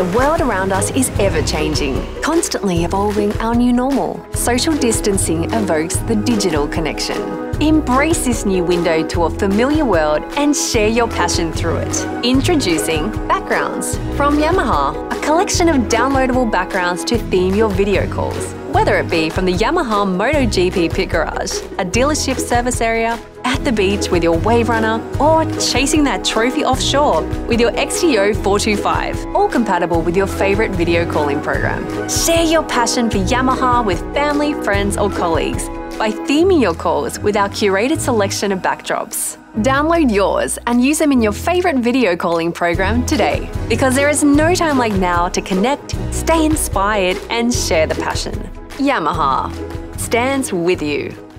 The world around us is ever changing, constantly evolving our new normal. Social distancing evokes the digital connection. Embrace this new window to a familiar world and share your passion through it. Introducing Backgrounds from Yamaha, a collection of downloadable backgrounds to theme your video calls. Whether it be from the Yamaha MotoGP pit garage, a dealership service area, at the beach with your wave runner, or chasing that trophy offshore with your XTO 425, all compatible with your favorite video calling program. Share your passion for Yamaha with family, friends, or colleagues by theming your calls with our curated selection of backdrops. Download yours and use them in your favorite video calling program today because there is no time like now to connect, stay inspired, and share the passion. Yamaha stands with you.